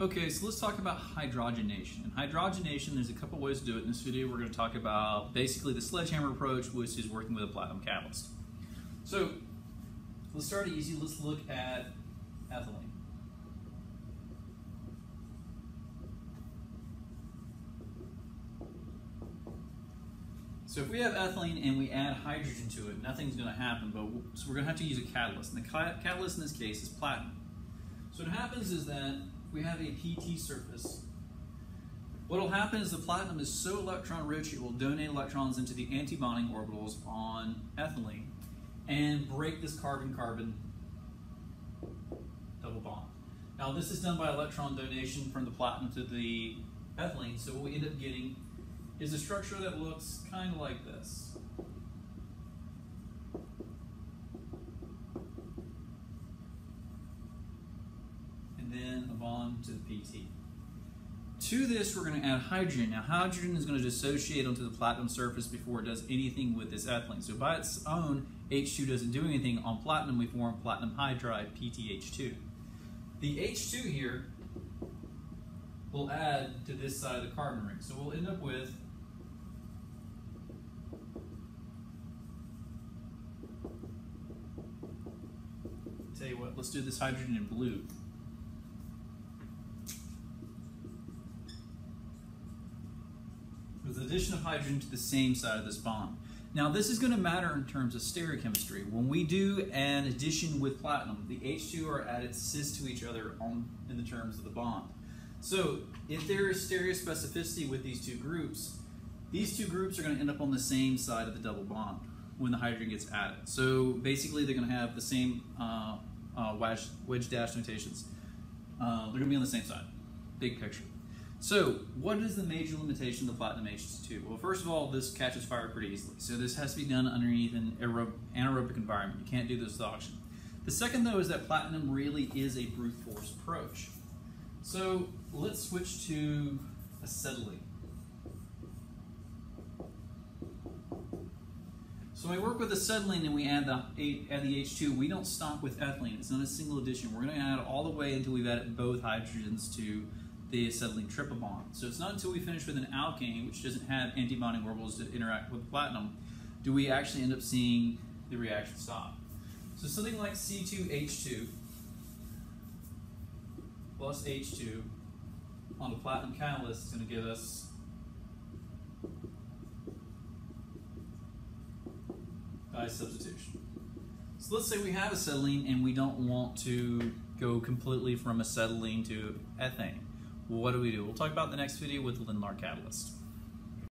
Okay, so let's talk about hydrogenation. And hydrogenation, there's a couple ways to do it. In this video, we're going to talk about basically the sledgehammer approach, which is working with a platinum catalyst. So let's start easy. Let's look at ethylene. So if we have ethylene and we add hydrogen to it, nothing's going to happen, but so we're going to have to use a catalyst. And the catalyst in this case is platinum. So what happens is that we have a PT surface. What will happen is the platinum is so electron rich it will donate electrons into the antibonding orbitals on ethylene and break this carbon-carbon double bond. Now this is done by electron donation from the platinum to the ethylene, so what we end up getting is a structure that looks kind of like this. Then bond to the PT. To this, we're going to add hydrogen. Now, hydrogen is going to dissociate onto the platinum surface before it does anything with this ethylene. So by its own, H2 doesn't do anything. On platinum, we form platinum hydride, PTH2. The H2 here will add to this side of the carbon ring. So we'll end up with Tell you what, let's do this hydrogen in blue. With the addition of hydrogen to the same side of this bond. Now this is going to matter in terms of stereochemistry. When we do an addition with platinum, the H2 are added cis to each other on, in the terms of the bond. So if there is stereospecificity with these two groups, these two groups are going to end up on the same side of the double bond when the hydrogen gets added. So basically they're going to have the same uh, uh, wedge, wedge dash notations. Uh, they're going to be on the same side. Big picture. So, what is the major limitation of the platinum H2? Well, first of all, this catches fire pretty easily. So this has to be done underneath an anaerobic environment. You can't do this with oxygen. The second, though, is that platinum really is a brute force approach. So let's switch to acetylene. So when we work with acetylene and we add the, add the H2, we don't stop with ethylene. It's not a single addition. We're going to add all the way until we've added both hydrogens to the acetylene bond. So it's not until we finish with an alkane, which doesn't have antibonding orbitals to interact with platinum, do we actually end up seeing the reaction stop. So something like C2H2 plus H2 on a platinum catalyst is going to give us substitution. So let's say we have acetylene and we don't want to go completely from acetylene to ethane. What do we do? We'll talk about the next video with the Lindlar catalyst.